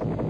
you